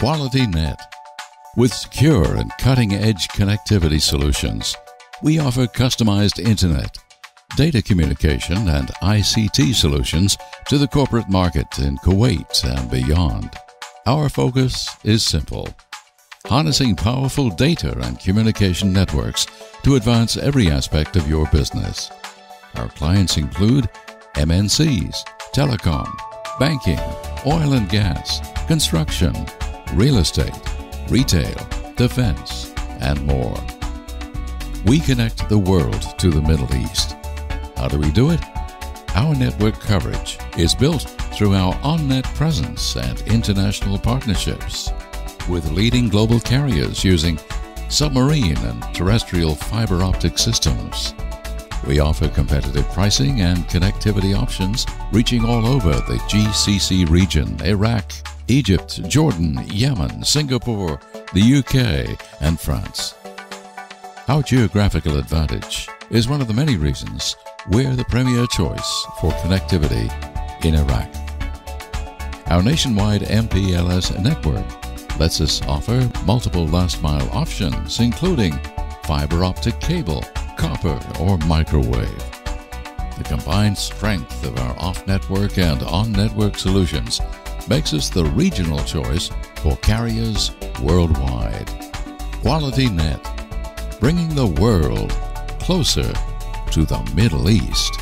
Qualitynet. With secure and cutting edge connectivity solutions, we offer customized internet, data communication, and ICT solutions to the corporate market in Kuwait and beyond. Our focus is simple harnessing powerful data and communication networks to advance every aspect of your business. Our clients include MNCs, telecom, banking, oil and gas, construction, real estate, retail, defense, and more. We connect the world to the Middle East. How do we do it? Our network coverage is built through our on-net presence and international partnerships with leading global carriers using submarine and terrestrial fiber optic systems. We offer competitive pricing and connectivity options reaching all over the GCC region, Iraq, Egypt, Jordan, Yemen, Singapore, the UK, and France. Our geographical advantage is one of the many reasons we're the premier choice for connectivity in Iraq. Our nationwide MPLS network lets us offer multiple last mile options, including fiber optic cable, copper, or microwave. The combined strength of our off network and on network solutions makes us the regional choice for carriers worldwide. Qualitynet, bringing the world closer to the Middle East.